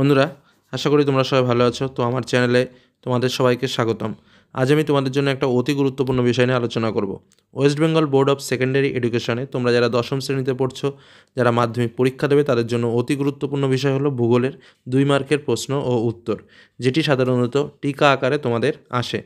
বন্ধুরা, আশা করি তোমরা সবাই ভালো আছো। তো আমার চ্যানেলে তোমাদের সবাইকে স্বাগতম। আজ আমি তোমাদের জন্য একটা অতি গুরুত্বপূর্ণ বিষয় নিয়ে আলোচনা করব। West Bengal board of secondary এডুকেশনে তোমরা যারা দশম শ্রেণীতে পড়ছো, যারা মাধ্যমিক পরীক্ষা দেবে, তাদের জন্য অতি গুরুত্বপূর্ণ বিষয় হলো ভূগোলের দুই মার্কের প্রশ্ন ও উত্তর, যেটি সাধারণত টিকা আকারে তোমাদের আসে।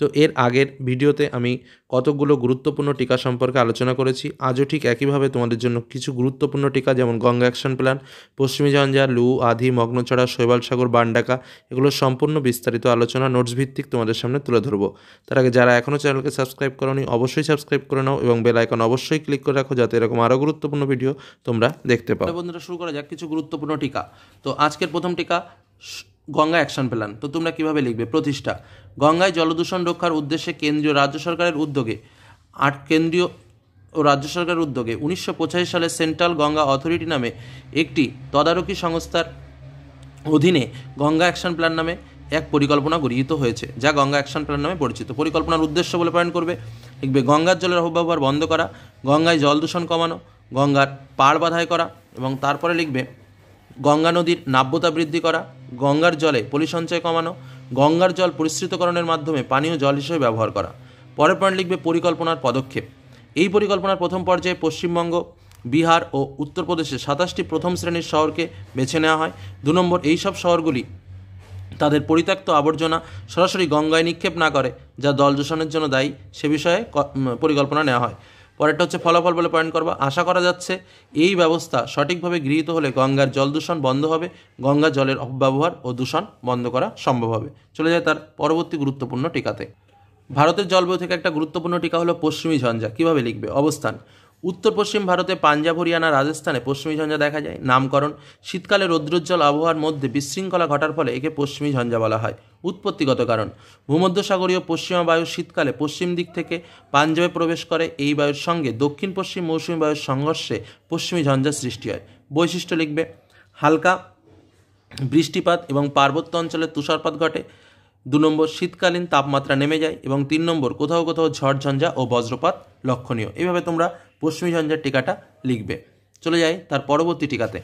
তো এর আগের ভিডিওতে আমি কতকগুলো গুরুত্বপূর্ণ টিকা সম্পর্কে আলোচনা করেছি, আজও ঠিক একইভাবে তোমাদের জন্য কিছু গুরুত্বপূর্ণ টিকা যেমন গঙ্গা অ্যাকশন প্ল্যান, পশ্চিমী ঝঞ্ঝা, লু, আধি, মগ্নচড়া, শৈবাল সাগর, বান্ডাকা এগুলোর সম্পূর্ণ বিস্তারিত আলোচনা নোটস ভিত্তিক তোমাদের সামনে তুলে ধরবো। তার আগে যারা এখনও চ্যানেলকে সাবস্ক্রাইব করোনি, অবশ্যই সাবস্ক্রাইব করে নাও এবং বেল আইকন অবশ্যই ক্লিক করে রাখো যাতে এরকম আরও গুরুত্বপূর্ণ ভিডিও তোমরা দেখতে পাও। বন্ধুরা শুরু করা যাক কিছু গুরুত্বপূর্ণ টিকা। তো আজকের প্রথম টিকা গঙ্গা অ্যাকশন প্ল্যান তো তোমরা কীভাবে লিখবে? প্রতিষ্ঠা। গঙ্গায় জলদূষণ রক্ষার উদ্দেশ্যে কেন্দ্রীয় রাজ্য সরকারের উদ্যোগে আট কেন্দ্রীয় ও রাজ্য সরকারের উদ্যোগে উনিশশো পঁচাশি সালে সেন্ট্রাল গঙ্গা অথরিটি নামে একটি তদারকি সংস্থার অধীনে গঙ্গা অ্যাকশন প্ল্যান নামে এক পরিকল্পনা গৃহীত হয়েছে, যা গঙ্গা অ্যাকশন প্ল্যান নামে পরিচিত। পরিকল্পনার উদ্দেশ্য বলে পয়েন্ট করবে, লিখবে গঙ্গার জলের অপব্যবহার বন্ধ করা, গঙ্গায় জল দূষণ কমানো, গঙ্গার পাড় বাধাই করা এবং তারপরে লিখবে গঙ্গা নদীর নাব্যতা বৃদ্ধি করা গঙ্গার জলে পলি সঞ্চয় কমানো, গঙ্গার জল পরিশ্রিতকরণের মাধ্যমে পানীয় জল হিসেবে ব্যবহার করা। পরের পয়েন্ট লিখবে পরিকল্পনার পদক্ষেপ। এই পরিকল্পনার প্রথম পর্যায়ে পশ্চিমবঙ্গ, বিহার ও উত্তরপ্রদেশে সাতাশটি প্রথম শ্রেণির শহরকে বেছে নেওয়া হয়। দু নম্বর এইসব শহরগুলি তাদের পরিত্যক্ত আবর্জনা সরাসরি গঙ্গায় নিক্ষেপ না করে, যা জল দূষণের জন্য দায়ী, সে বিষয়ে পরিকল্পনা নেওয়া হয়। পরেরটা হচ্ছে ফলাফল বলে পয়েন্ট করব। আশা করা যাচ্ছে এই ব্যবস্থা সঠিকভাবে গৃহীত হলে গঙ্গার জল দূষণ বন্ধ হবে, গঙ্গা জলের অপব্যবহার ও দূষণ বন্ধ করা সম্ভব হবে। চলে যায় তার পরবর্তী গুরুত্বপূর্ণ টিকাতে। ভারতের জলবায়ু থেকে একটা গুরুত্বপূর্ণ টিকা হলো পশ্চিমী ঝঞ্ঝা। কীভাবে লিখবে? অবস্থান। উত্তর পশ্চিম ভারতে পাঞ্জাব, হরিয়ানা, রাজস্থানে পশ্চিমী ঝঞ্ঝা দেখা যায়। নামকরণ, শীতকালে রৌদ্রোজ্জ্বল আবহাওয়ার মধ্যে বিশৃঙ্খলা ঘটার ফলে একে পশ্চিমী ঝঞ্ঝা বলা হয়। উৎপত্তিগত কারণ, ভূমধ্যসাগরীয় পশ্চিমা বায়ু শীতকালে পশ্চিম দিক থেকে পাঞ্জাবে প্রবেশ করে এই বায়ুর সঙ্গে দক্ষিণ পশ্চিম মৌসুমী বায়ুর সংঘর্ষে পশ্চিমী ঝঞ্ঝার সৃষ্টি হয়। বৈশিষ্ট্য লিখবে, হালকা বৃষ্টিপাত এবং পার্বত্য অঞ্চলে তুষারপাত ঘটে। দু নম্বর, শীতকালীন তাপমাত্রা নেমে যায় এবং তিন নম্বর, কোথাও কোথাও ঝড়ঝঞ্ঝা ও বজ্রপাত লক্ষণীয়। এইভাবে তোমরা পশ্চিমী ঝঞ্ঝার টিকাটা লিখবে। চলে যাই তার পরবর্তী টিকাতে।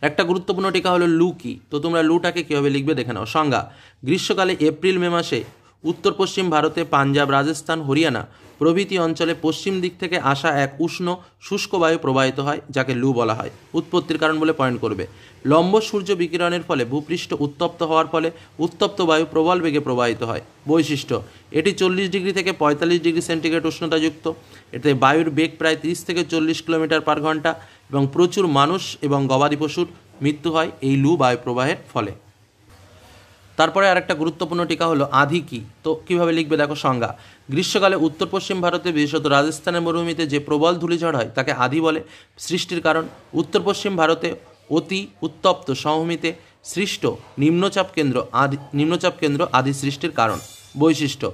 একটা গুরুত্বপূর্ণ টিকা হলো লু কি। তো তোমরা লুটাকে কীভাবে লিখবে দেখে নাও। সংজ্ঞা, গ্রীষ্মকালে এপ্রিল মে মাসে উত্তর পশ্চিম ভারতে পাঞ্জাব, রাজস্থান, হরিয়ানা প্রভৃতি অঞ্চলে পশ্চিম দিক থেকে আসা এক উষ্ণ, শুষ্ক বায়ু প্রবাহিত হয়, যাকে লু বলা হয়। উৎপত্তির কারণ বলে পয়েন্ট করবে। লম্ব সূর্য বিকিরণের ফলে ভূপৃষ্ঠ উত্তপ্ত হওয়ার ফলে উত্তপ্ত বায়ু প্রবল বেগে প্রবাহিত হয়। বৈশিষ্ট্য, এটি চল্লিশ ডিগ্রি থেকে পঁয়তাল্লিশ ডিগ্রি সেন্টিগ্রেড উষ্ণতাযুক্ত। এতে বায়ুর বেগ প্রায় তিরিশ থেকে চল্লিশ কিলোমিটার পার ঘণ্টা এবং প্রচুর মানুষ এবং গবাদি পশুর মৃত্যু হয় এই লু বায়ু প্রবাহের ফলে। তারপরে আরেকটা গুরুত্বপূর্ণ টিকা হলো আধি কি? তো কীভাবে লিখবে দেখো সংজ্ঞা। গ্রীষ্মকালে উত্তর পশ্চিম ভারতে, বিশেষত রাজস্থানের মরুভূমিতে যে প্রবল ধূলিঝড় হয়, তাকে আধি বলে। সৃষ্টির কারণ উত্তর পশ্চিম ভারতে অতি উত্তপ্ত সমভূমিতে সৃষ্ট নিম্নচাপ কেন্দ্র আদি নিম্নচাপ কেন্দ্র আদি সৃষ্টির কারণ। বৈশিষ্ট্য,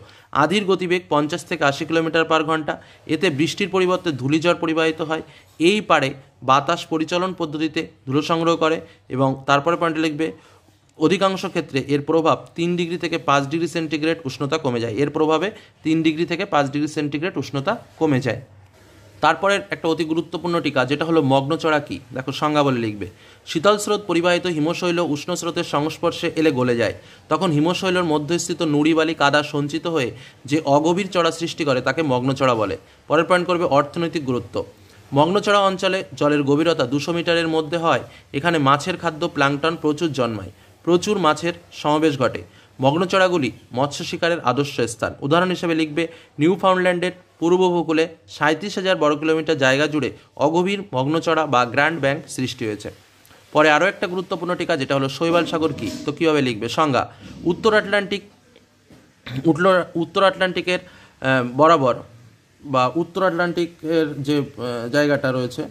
আধির গতিবেগ পঞ্চাশ থেকে আশি কিলোমিটার পার ঘণ্টা। এতে বৃষ্টির পরিবর্তে ধূলিঝড় পরিবাহিত হয়। এই পারে বাতাস পরিচালন পদ্ধতিতে ধুলো সংগ্রহ করে এবং তারপরে পয়েন্টে লিখবে অধিকাংশ ক্ষেত্রে এর প্রভাব তিন ডিগ্রি থেকে পাঁচ ডিগ্রি সেন্টিগ্রেড উষ্ণতা কমে যায়। এর প্রভাবে তিন ডিগ্রি থেকে পাঁচ ডিগ্রি সেন্টিগ্রেড উষ্ণতা কমে যায়। তারপরের একটা অতি গুরুত্বপূর্ণ টিকা, যেটা হলো মগ্নচড়া কি? দেখো, সংজ্ঞা বলে লিখবে। শীতল স্রোত পরিবাহিত হিমশৈল উষ্ণ স্রোতের সংস্পর্শে এলে গলে যায়। তখন হিমশৈলর মধ্যস্থিত নুড়ি বালি কাদা সঞ্চিত হয়ে যে অগভীর চড়া সৃষ্টি করে, তাকে মগ্নচড়া বলে। পরের পয়েন্ট করবে অর্থনৈতিক গুরুত্ব। মগ্নচড়া অঞ্চলে জলের গভীরতা দুশো মিটারের মধ্যে হয়। এখানে মাছের খাদ্য প্লাংটন প্রচুর জন্মায়। প্রচুর মাছের সমাবেশ ঘটে। মগ্নচড়াগুলি মৎস্য শিকারের আদর্শ স্থান। উদাহরণ হিসেবে লিখবে নিউ ফাউন্ডল্যান্ডের পূর্ব উপকূলে সাঁত্রিশ হাজার বর্গ কিলোমিটার জায়গা জুড়ে অগভীর মগ্নচড়া বা গ্র্যান্ড ব্যাংক সৃষ্টি হয়েছে। পরে আরও একটা গুরুত্বপূর্ণ টিকা, যেটা হলো শৈবাল সাগর কী? তো কীভাবে লিখবে? সংজ্ঞা, উত্তর আটলান্টিক উত্তর আটলান্টিকের বরাবর বা উত্তর আটলান্টিকের যে জায়গাটা রয়েছে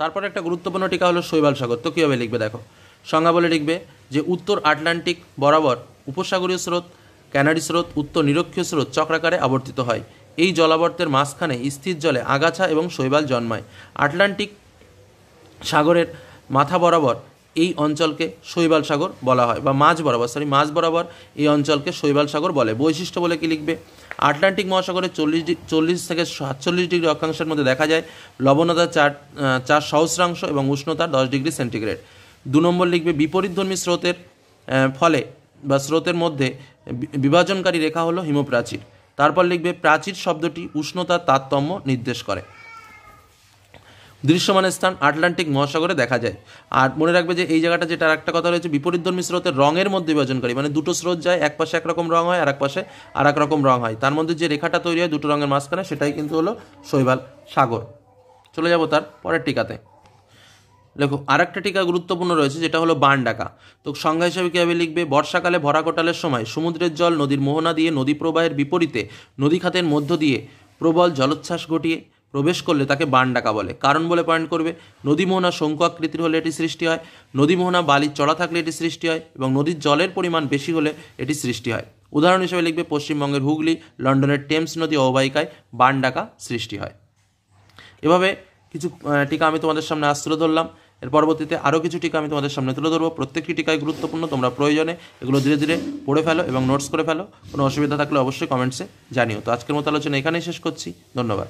তারপরে একটা গুরুত্বপূর্ণ টিকা হলো শৈবাল সাগর। তো কীভাবে লিখবে দেখো? সংজ্ঞা বলে লিখবে যে উত্তর আটলান্টিক বরাবর উপসাগরীয় স্রোত ক্যানাডি স্রোত, উত্তর নিরক্ষীয় স্রোত চক্রাকারে আবর্তিত হয়। এই জলাবর্তের মাঝখানে স্থির জলে আগাছা এবং শৈবাল জন্মায়। আটলান্টিক সাগরের মাথা বরাবর এই অঞ্চলকে শৈবাল সাগর বলা হয়, বা মাঝ বরাবর সরি মাঝ বরাবর এই অঞ্চলকে শৈবাল সাগর বলে। বৈশিষ্ট্য বলে কি লিখবে? আটলান্টিক মহাসাগরে চল্লিশ চল্লিশ থেকে সাতচল্লিশ ডিগ্রি অক্ষাংশের মধ্যে দেখা যায়। লবণতা চার চার সহস্রাংশ এবং উষ্ণতা দশ ডিগ্রি সেন্টিগ্রেড। দু নম্বর লিখবে, বিপরীতধর্মী স্রোতের ফলে বা স্রোতের মধ্যে বিভাজনকারী রেখা হলো হিমপ্রাচীর। তারপর লিখবে, প্রাচীর শব্দটি উষ্ণতার তারতম্য নির্দেশ করে। দৃশ্যমান স্থান আটলান্টিক মহাসাগরে দেখা যায়। আর মনে রাখবে যে এই জায়গাটা যেটা একটা কথা রয়েছে বিপরীতধর্মী স্রোতের রঙের মধ্যে বিভাজনকারী। মানে দুটো স্রোত যায়, এক পাশে একরকম রং হয় আর এক পাশে আর এক রকম রং হয়। তার মধ্যে যে রেখাটা তৈরি হয় দুটো রঙের মাঝখানে, সেটাই কিন্তু হলো শৈবাল সাগর। চলে যাব তার পরের টিকাতে। দেখো, আরেকটা টিকা গুরুত্বপূর্ণ রয়েছে, যেটা হলো বান ডাকা। তো সংজ্ঞা হিসেবে কীভাবে লিখবে? বর্ষাকালে ভরা কোটালের সময় সমুদ্রের জল নদীর মোহনা দিয়ে নদী প্রবাহের বিপরীতে নদী খাতের মধ্য দিয়ে প্রবল জলোচ্ছ্বাস ঘটিয়ে প্রবেশ করলে তাকে বান ডাকা বলে। কারণ বলে পয়েন্ট করবে নদী মোহনা শঙ্কু আকৃতির হলে এটি সৃষ্টি হয় নদী মোহনা বালির চড়া থাকলে এটি সৃষ্টি হয় এবং নদীর জলের পরিমাণ বেশি হলে এটি সৃষ্টি হয়। উদাহরণ হিসেবে লিখবে, পশ্চিমবঙ্গের হুগলি, লন্ডনের টেমস নদী, অববাহিকায় বান ডাকা সৃষ্টি হয়। এভাবে কিছু টিকা আমি তোমাদের সামনে আজ তুলে ধরলাম। এর পরবর্তীতে আরও কিছু টিকা আমি তোমাদের সামনে তুলে ধরবো। প্রত্যেকটি টিকায় গুরুত্বপূর্ণ, তোমরা প্রয়োজনে এগুলো ধীরে ধীরে পড়ে ফেলো এবং নোটস করে ফেলো। কোনো অসুবিধা থাকলে অবশ্যই কমেন্টসে জানিও। তো আজকের মতো আলোচনা এখানেই শেষ করছি। ধন্যবাদ।